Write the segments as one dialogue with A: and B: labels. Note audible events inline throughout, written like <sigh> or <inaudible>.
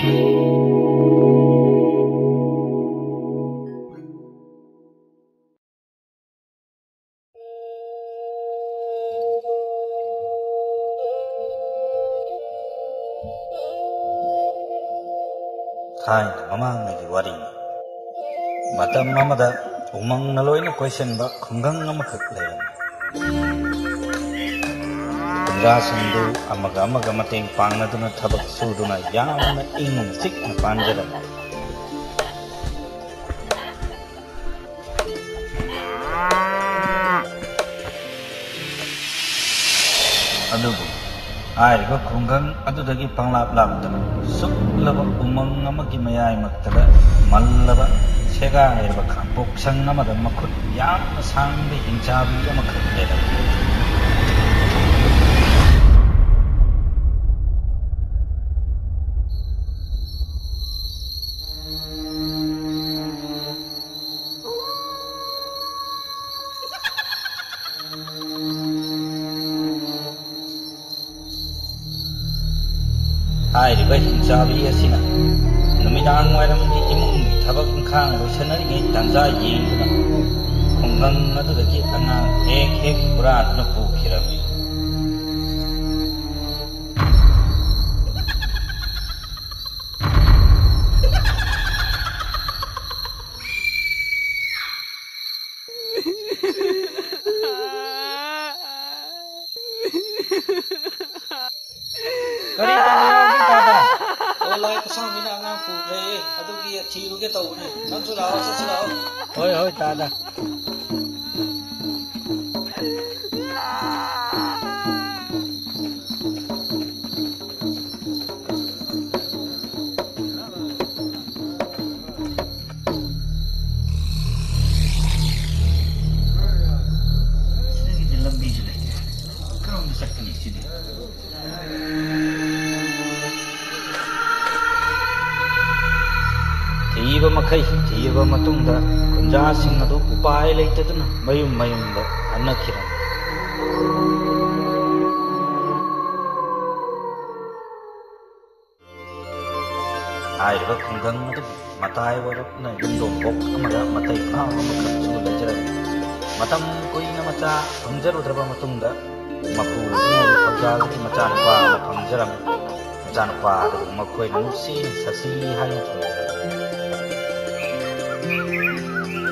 A: කායින මමාංගගේ වරින් මතම් මමද උමං නලොයින කොයිෂන් බක් කුංගං නමකක් ලේන ගාසින්දු අමග අමගමතෙන් පන්නදුන තබක් සූදුන යාම ඉන් සික්න පංජර අදුබු. ආයක කුංගන් අතුදකි පංලාප්ලාම්තම සුක්ලව උමං අමකි මයායිමක්තල මල්ලව සෙගානිර්වකම් පොක්ෂන් නමදම්මකුත් යාම සංවි හිංචාවීයමකටෙල ꯍꯥꯏꯔꯤꯕ ꯍꯤꯡꯆꯥꯕꯤ ꯑꯁꯤꯅ ꯅꯨꯃꯤꯗꯥꯡ ꯋꯥꯏꯔꯝꯒꯤ ꯏꯃꯨꯡꯒꯤ ꯊꯕꯛ ꯏꯪꯈꯥꯡ ꯂꯣꯏꯁꯤꯟꯅꯔꯤꯉꯩ ꯇꯥꯟꯖꯥ ꯌꯦꯡꯗꯨꯅ ꯈꯨꯡꯒꯪ ꯑꯗꯨꯗꯒꯤ ꯑꯉꯥꯡ ꯍꯦꯛ ꯍꯦꯛ ꯍꯨꯔꯥꯟꯗꯨꯅ ꯄꯨꯈꯤꯔꯝꯃꯤ Kari <laughs> ta ni ong ta. Oi lai pasang mina ngang ku re. Adu ki chi lu ke tau ni. Nan su lao sa su lao. Oi oi ta ta. ꯃꯈꯩ ꯊꯤꯔꯕ ꯃꯇꯨꯡꯗ ꯈꯨꯟꯖꯥꯁꯤꯡ ꯑꯗꯨ ꯎꯄꯥꯏ ꯂꯩꯇꯗꯨꯅ ꯃꯌꯨꯝ ꯃꯌꯨꯝꯗ ꯍꯟꯅꯈꯤꯔꯝꯃꯤ ꯍꯥꯏꯔꯤꯕ ꯈꯨꯡꯒꯪ ꯑꯗꯨꯒꯤ ꯃꯇꯥꯏ ꯑꯣꯏꯔꯞꯅ ꯌꯨꯝꯊꯣꯡ ꯑꯃꯗ ꯃꯇꯩ ꯃꯅꯥꯎ ꯑꯃꯈꯛꯁꯨ ꯂꯩꯖꯔꯝꯃꯤ ꯃꯇꯝ ꯀꯨꯏꯅ ꯃꯆꯥ ꯐꯪꯖꯔꯨꯗ꯭ꯔꯕ ꯃꯇꯨꯡꯗ ꯃꯄꯨ ꯏꯕꯨꯡꯒꯤ ꯐꯧꯖꯥꯜꯒꯤ ꯃꯆꯥꯅꯨꯄꯥ ꯑꯃ ꯐꯪꯖꯔꯝꯃꯤ ꯃꯆꯥꯅꯨꯄꯥ ꯑꯗꯨꯕꯨ ꯃꯈꯣꯏꯅ ꯅꯨꯡꯁꯤꯅ ꯁꯁꯤ ꯍꯥꯏꯅ ꯊꯣꯟꯖꯔꯝꯃꯤ Thank you.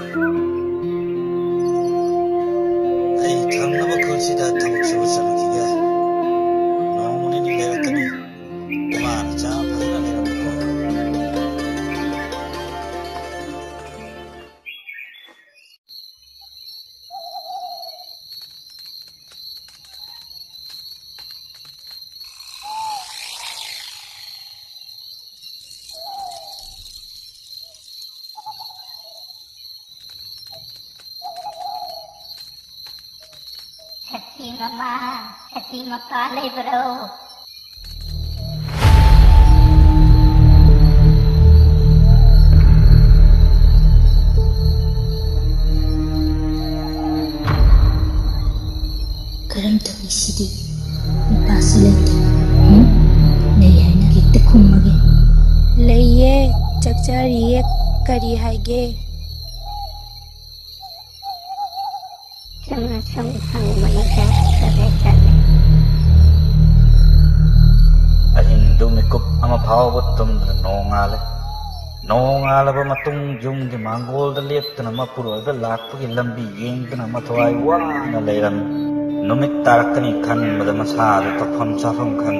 B: சத்தியமம்மா சத்தியமா காலை bro
C: 그럼 동희 씨디 바슬레트 응? 내 야나 기트 콩마게
D: 레이에 작자리에 까리하게
B: sama sang manusia sebesar
A: Aindu mikup ama bhav buttum nongale nongale ba matung jung di mangol da lep tana ma puro da lakpu ki lambi yeng tana ma thwai wa na leiran numit tarakani khan madama sa da tapham safam khan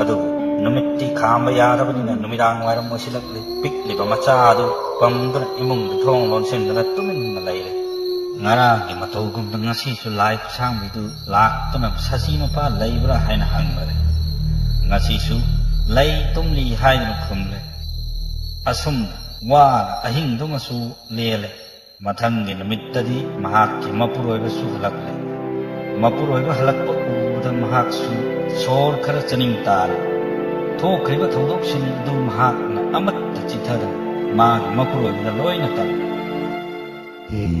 A: adu numitti khamba yadabani na numidang waram mosilak le pik le ba macha adu pamdra imung thong lon sen da tumin na leiran ꯉꯔꯥꯡꯒꯤ ꯃꯇꯧꯒꯨꯝꯅ ꯉꯁꯤꯁꯨ ꯂꯥꯏ ꯈꯨꯁꯥꯡꯕꯤꯗꯨ ꯂꯥꯛꯇꯨꯅ ꯁꯁꯤ ꯃꯄꯥ ꯂꯩꯕ꯭ꯔꯥ ꯍꯥꯏꯅ ꯍꯪꯂꯔꯦ ꯉꯁꯤꯁꯨ ꯂꯩ ꯇꯨꯝꯂꯤ ꯍꯥꯏꯗꯨꯅ ꯈꯨꯝꯂꯦ ꯑꯁꯨꯝꯅ ꯋꯥꯅ ꯑꯍꯤꯡꯗꯨꯃꯁꯨ ꯂꯦꯜꯂꯦ ꯃꯊꯪꯒꯤ ꯅꯨꯃꯤꯠꯇꯗꯤ ꯃꯍꯥꯛꯀꯤ ꯃꯄꯨꯔꯣꯏꯕꯁꯨ ꯍꯜꯂꯛꯂꯦ ꯃꯄꯨꯔꯣꯏꯕ ꯍꯜꯂꯛꯄ ꯎꯕꯗ ꯃꯍꯥꯛꯁꯨ ꯁꯣꯔ ꯈꯔ ꯆꯅꯤꯡ ꯇꯥꯔꯦ ꯊꯣꯛꯈ꯭ꯔꯤꯕ ꯊꯧꯗꯣꯛꯁꯤꯡ ꯑꯗꯨ ꯃꯍꯥꯛꯅ ꯑꯃꯠꯇ ꯆꯤꯊꯗꯅ ꯃꯥꯒꯤ ꯃꯄꯨꯔꯣꯏꯕꯗ ꯂꯣꯏꯅ ꯇꯝꯃꯤ ꯎꯝ, ꯈꯪꯒꯅꯤꯗ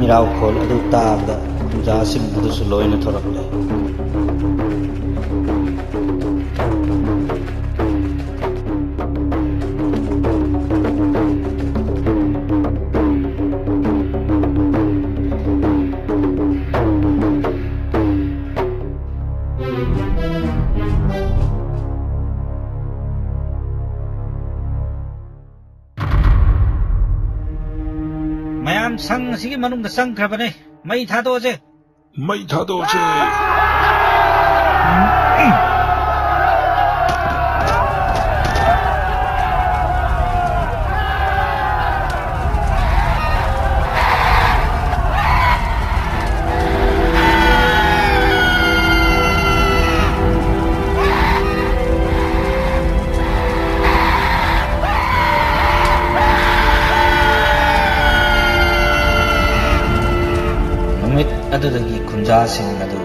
A: ꯃꯤꯔꯥꯎꯈꯣꯜ ꯑꯗꯨ ꯇꯥꯕꯗ ꯈꯨꯟꯖꯥꯁꯤꯡ ꯑꯗꯨꯁꯨ ꯂꯣꯏꯅ ꯊꯣꯔꯛꯂꯦ 참 상식이 많은 것 상그라바네 많이 다도제
E: 많이 다도제
A: ꯑꯗꯨꯗꯒꯤ ꯈꯨꯟꯖꯥꯁꯤꯡ ꯑꯗꯨ